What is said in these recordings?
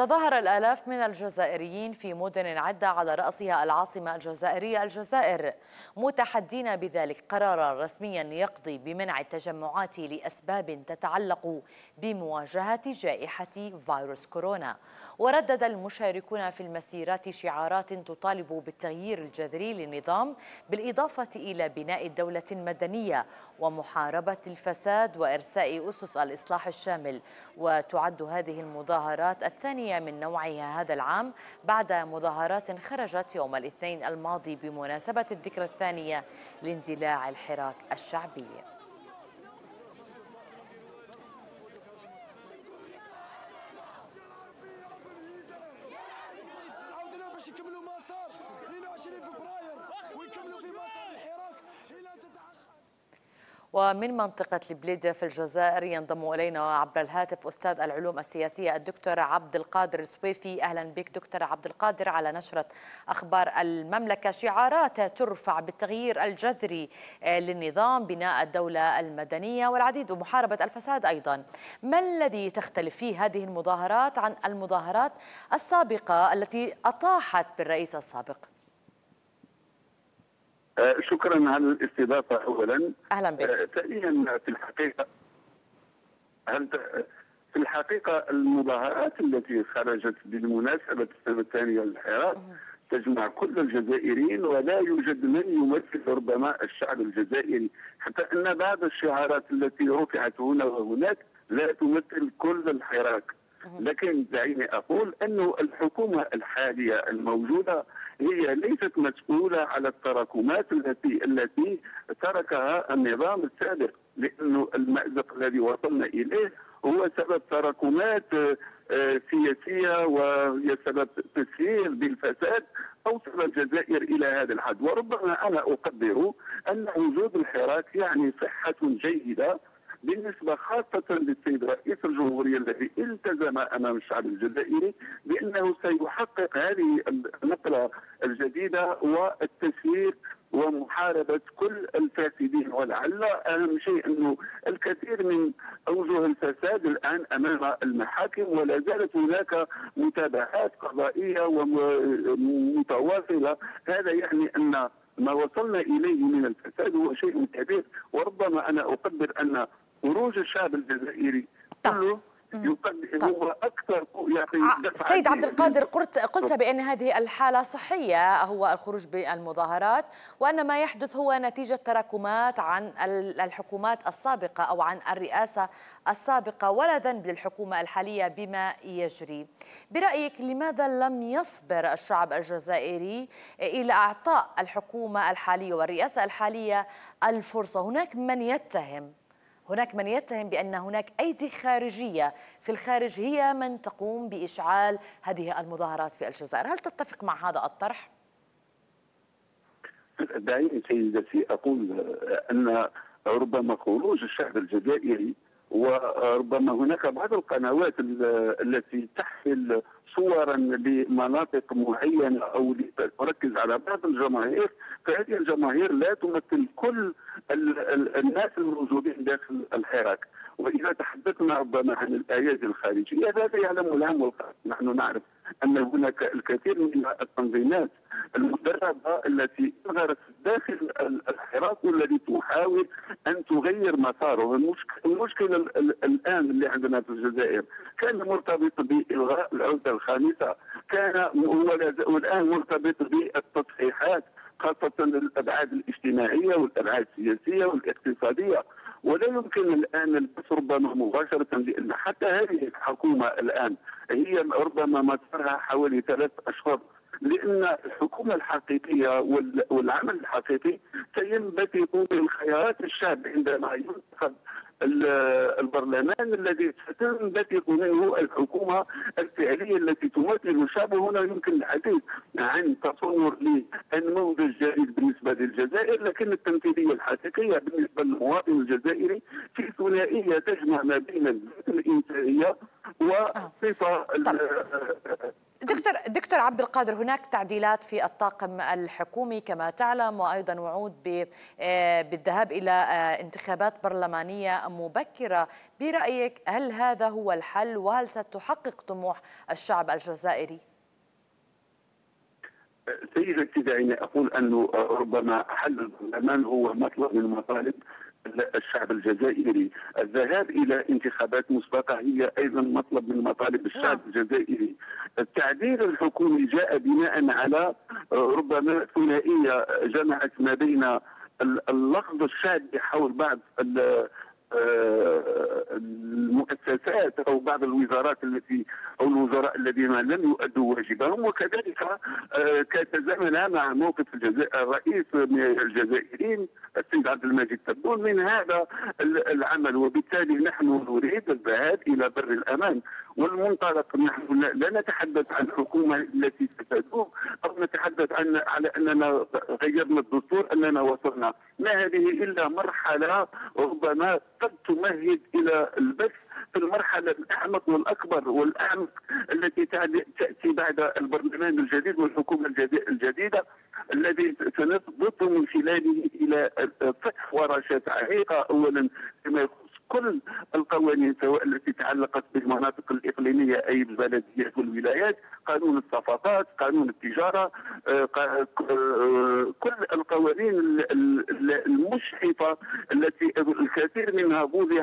تظاهر الآلاف من الجزائريين في مدن عدة على رأسها العاصمة الجزائرية الجزائر. متحدين بذلك قرارا رسميا يقضي بمنع التجمعات لأسباب تتعلق بمواجهة جائحة فيروس كورونا. وردد المشاركون في المسيرات شعارات تطالب بالتغيير الجذري للنظام بالإضافة إلى بناء الدولة المدنية ومحاربة الفساد وإرساء أسس الإصلاح الشامل. وتعد هذه المظاهرات الثانية من نوعها هذا العام بعد مظاهرات خرجت يوم الاثنين الماضي بمناسبة الذكرى الثانية لاندلاع الحراك الشعبي. يكملوا مسار 22 فبراير ويكملوا في مسار الحراك إلى ومن منطقة البليدة في الجزائر ينضم إلينا عبر الهاتف أستاذ العلوم السياسية الدكتور عبد القادر السويفي. أهلا بك دكتور عبد القادر على نشرة أخبار المملكة. شعارات ترفع بالتغيير الجذري للنظام بناء الدولة المدنية والعديد ومحاربة الفساد أيضا. ما الذي تختلف فيه هذه المظاهرات عن المظاهرات السابقة التي أطاحت بالرئيس السابق؟ آه، شكرا على الاستضافة اولا. أهلا بك. آه، ثانيا في الحقيقة هل في الحقيقة المظاهرات التي خرجت بالمناسبة السنة الثانية للحراك تجمع كل الجزائريين ولا يوجد من يمثل ربما الشعب الجزائري حتى أن بعض الشعارات التي رفعت هنا وهناك لا تمثل كل الحراك. لكن دعيني أقول أنه الحكومة الحالية الموجودة هي ليست مسؤولة على التراكمات التي التي تركها النظام السابق لأنه المأزق الذي وصلنا إليه هو سبب تراكمات آه، سياسية وهي سبب تسيير بالفساد اوصل الجزائر إلى هذا الحد. وربما أنا أقدر أن وجود الحراك يعني صحة جيدة بالنسبة خاصة للسيد رئيس الجمهورية الذي التزم أمام الشعب الجزائري بأنه سيحقق هذه النقلة الجديدة والتسيير ومحاربة كل الفاسدين. ولعل أهم شيء أنه الكثير من أوجه الفساد الآن أمام المحاكم ولا زالت هناك متابعات قضائية ومتواصلة. هذا يعني أن ما وصلنا إليه من الفساد هو شيء كبير. وربما أنا أقدر أن خروج الشعب الجزائري طيب. كله يقدم. هو أكثر يعني سيد عبد القادر قلت قلت بأن هذه الحالة صحية هو الخروج بالمظاهرات وأن ما يحدث هو نتيجة تراكمات عن الحكومات السابقة أو عن الرئاسة السابقة ولا ذنب للحكومة الحالية بما يجري. برأيك لماذا لم يصبر الشعب الجزائري إلى إعطاء الحكومة الحالية والرئاسة الحالية الفرصة؟ هناك من يتهم هناك من يتهم بأن هناك أيدي خارجية في الخارج هي من تقوم بإشعال هذه المظاهرات في الجزائر هل تتفق مع هذا الطرح؟ دعيني سيدتي أقول أن ربما خروج الشعب الجزائري وربما هناك بعض القنوات التي تحمل صورا لمناطق معينة أو تركز على بعض الجماهير فهذه الجماهير لا تمثل كل الناس الموجودين داخل الحراك. وإذا تحدثنا ربما عن الايادي الخارجية هذا يعلم العام والقادم نحن نعرف أن هناك الكثير من التنظيمات المدربة التي انغرت داخل الحراك والتي تحاول أن تغير مساره المشكلة الآن اللي عندنا في الجزائر كان مرتبط بإلغاء العهده الخامسة. كان والآن مرتبط بالتصحيحات خاصة الأبعاد الاجتماعية والأبعاد السياسية والاقتصادية. ولا يمكن الآن البث ربما مباشرة لأن حتى هذه الحكومة الآن هي ربما مسارها حوالي ثلاث أشهر لأن الحكومة الحقيقية والعمل الحقيقي سينبثق من خيارات الشعب عندما ينتخب البرلمان الذي ستنبثق منه الحكومة الفعلية التي تمثل الشعب هنا يمكن الحديث عن تصور للنموذج جديد بالنسبة للجزائر لكن التمثيلية الحقيقية بالنسبة للمواطن الجزائري في ثنائية تجمع ما بين الإنسانية وصفة دكتور دكتور عبد القادر هناك تعديلات في الطاقم الحكومي كما تعلم وأيضا وعود آه، بالذهاب إلى آه، انتخابات برلمانية مبكرة. برأيك هل هذا هو الحل؟ وهل ستحقق طموح الشعب الجزائري؟ سيدتي دعيني أقول أنه ربما حل البرلمان هو مطلب من مطالب الشعب الجزائري الذهاب إلى انتخابات مسبقة هي أيضا مطلب من مطالب الشعب نعم. الجزائري التعديل الحكومي جاء بناء على ربما ثنائية جمعت ما بين اللفظ الشعبي حول بعض آه، المؤسسات أو بعض الوزارات التي أو الوزراء الذين لم يؤدوا واجبهم وكذلك آه، كتزامن مع موقف الرئيس الجزائريين السيد عبد المجيد تبون من هذا العمل وبالتالي نحن نريد الذهاب إلى بر الأمان. والمنطلق نحن لا نتحدث عن الحكومة التي ستدوم أو نتحدث عن على أننا غيرنا الدستور أننا وصلنا. ما هذه إلا مرحلة ربما قد تمهد إلى البث في المرحلة الأعمق والأكبر والأعمق التي تأتي بعد البرلمان الجديد والحكومة الجديدة الذي سنضبط من خلاله إلى فتح ورشات عميقه اولا فيما كل القوانين سواء التي تعلقت بالمناطق الإقليمية أي البلديات والولايات قانون الصفقات قانون التجارة آه، كل القوانين المشحفة التي الكثير منها وضع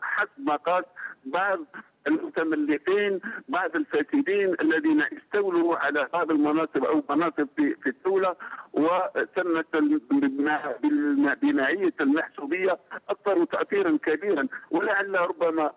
حسب مقاس بعض المتملقين بعض الفاسدين الذين استولوا على بعض المناصب أو مناصب في الدولة وتمت بمعيه المحسوبية اثروا تاثيرا كبيرا. ولعل ربما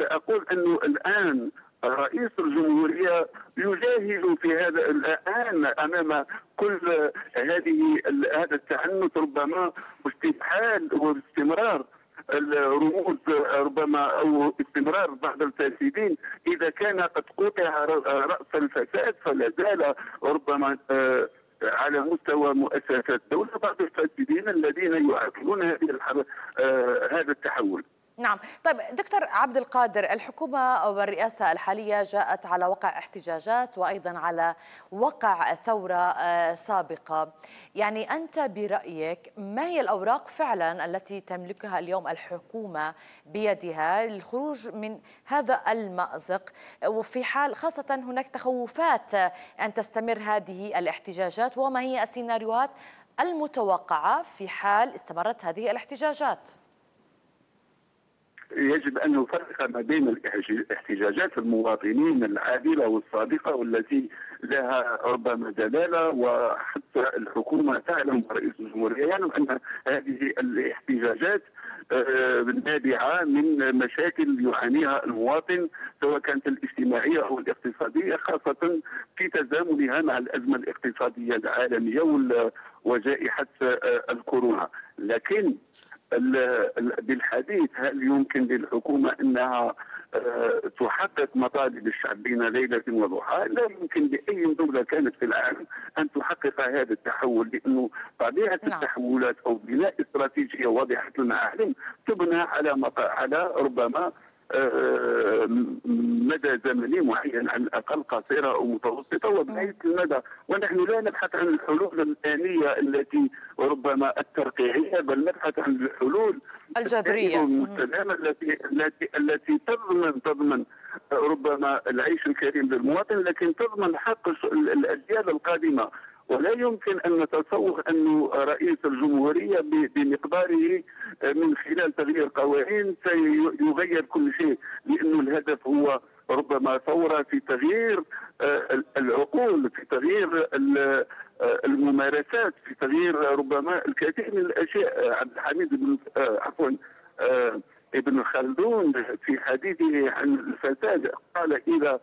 أقول إنه الآن رئيس الجمهورية يجاهد في هذا الآن أمام كل هذه هذا التعنت ربما واستفحال واستمرار الرموز ربما أو استمرار بعض الفاسدين إذا كان قد قطع رأس الفساد فلا زال ربما آه، على مستوى مؤسسات الدولة بعض الفاسدين الذين يعاقبون هذه. آه هذا التحول. نعم. طيب دكتور عبد القادر الحكومة والرئاسة الحالية جاءت على وقع احتجاجات وأيضا على وقع ثورة آه، سابقة. يعني أنت برأيك ما هي الأوراق فعلا التي تملكها اليوم الحكومة بيدها للخروج من هذا المأزق؟ وفي حال خاصة هناك تخوفات أن تستمر هذه الاحتجاجات وما هي السيناريوهات المتوقعة في حال استمرت هذه الاحتجاجات؟ يجب أن نفرق ما بين الاحتجاجات المواطنين العادلة والصادقة والتي لها ربما دلالة وحتى الحكومة تعلم ورئيس الجمهورية يعلم أن هذه الاحتجاجات آه، نابعة من مشاكل يعانيها المواطن سواء كانت الاجتماعية أو الاقتصادية خاصة في تزامنها مع الأزمة الاقتصادية العالمية وجائحة آه، الكورونا. لكن بالحديث هل يمكن للحكومة أنها آه، تحقق مطالب الشعب بين ليلة وضحاها لا يمكن لأي دولة كانت في العالم أن تحقق هذا التحول لأنه طبيعة نعم. التحولات أو بناء استراتيجية واضحة المعالم تبنى على على ربما مدى زمني معين على الأقل قصيرة أو متوسطة وبعيده المدى. ونحن لا نبحث عن الحلول الآنية التي ربما الترقيعية بل نبحث عن الحلول الجذرية. المستدامة التي التي التي تضمن تضمن ربما العيش الكريم للمواطن لكن تضمن حق الاجيال القادمة. ولا يمكن أن نتصور أن رئيس الجمهورية بمقداره من خلال تغيير قوانين سيغير كل شيء لأنه الهدف هو ربما ثورة في تغيير آه، العقول في تغيير آه، الممارسات في تغيير ربما الكثير من الأشياء. عبد الحميد بن آه، عفوا ابن خلدون في حديثه عن الفساد قال إذا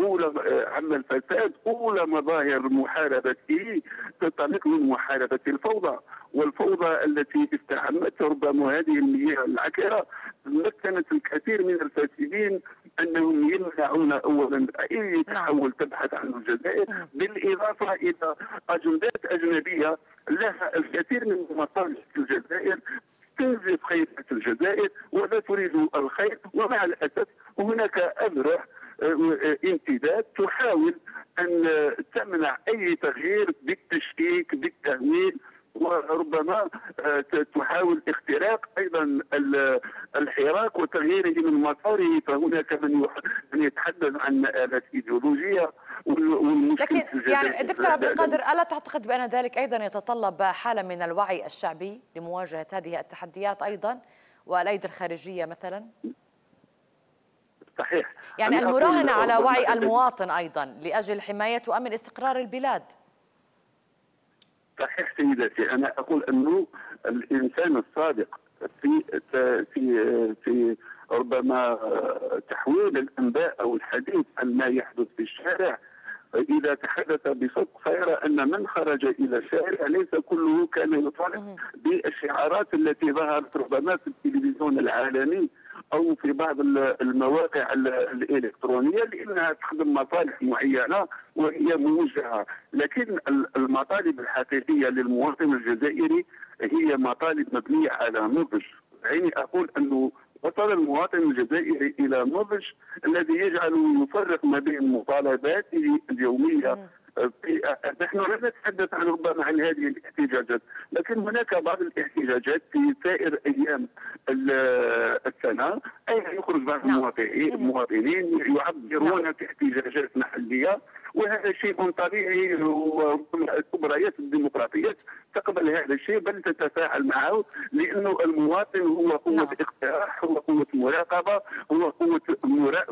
أولى عما الفساد أولى مظاهر محاربته تنطلق من محاربة الفوضى والفوضى التي استعمت ربما هذه المياه العكرة مكنت الكثير من الفاسدين أنهم يمنعون اولا أي نعم. تحول تبحث عنه الجزائر نعم. بالإضافة إلى أجندات أجنبية لها الكثير من مصالح الجزائر تنزف خيرات الجزائر ولا تريد الخير ومع الأسف هناك اذرع امتداد تحاول أن تمنع أي تغيير بالتشكيك بالتهويل وربما آه، تحاول اختراق أيضا الحراك وتغييره من مساره فهناك من يتحدث عن مآلات إيديولوجية لكن يعني دكتور عبد القادر ألا تعتقد بأن ذلك أيضا يتطلب حالة من الوعي الشعبي لمواجهة هذه التحديات أيضا والأيدي الخارجية مثلا؟ صحيح. يعني المراهنة على وعي المواطن أيضا لأجل حماية وأمن استقرار البلاد. صحيح سيدتي أنا أقول أنه الإنسان الصادق في في في ربما تحويل الأنباء أو الحديث عن ما يحدث في الشارع. إذا تحدث بصدق سيرى أن من خرج إلى الشارع ليس كله كان يطالب بالشعارات التي ظهرت ربما في التلفزيون العالمي. أو في بعض المواقع الإلكترونية لأنها تخدم مصالح معينة وهي موجهة، لكن المطالب الحقيقية للمواطن الجزائري هي مطالب مبنية على نضج، يعني أقول انه وصل المواطن الجزائري إلى نضج الذي يجعله يفرق ما بين مطالباته اليومية نحن لا نتحدث عن ربما عن هذه الاحتجاجات لكن هناك بعض الاحتجاجات في سائر أيام السنة أين يخرج بعض نعم. المواطنين يعبرون نعم. احتجاجات محلية وهذا شيء طبيعي وكبريات الديمقراطيات تقبل هذا الشيء بل تتفاعل معه لأنه المواطن هو قوة نعم. اقتراح هو قوة مراقبة هو قوة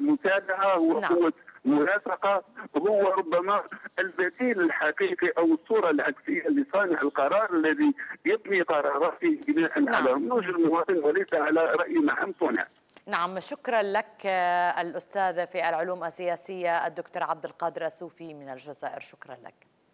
متابعه هو. قوة مرافقة هو ربما البديل الحقيقي أو الصورة العكسية لصانع القرار الذي يبني قراراته بناء نعم. على نضج المواطن وليس على رأي نعم صنع. نعم شكرا لك الأستاذ في العلوم السياسية الدكتور عبد القادر السوفي من الجزائر شكرا لك.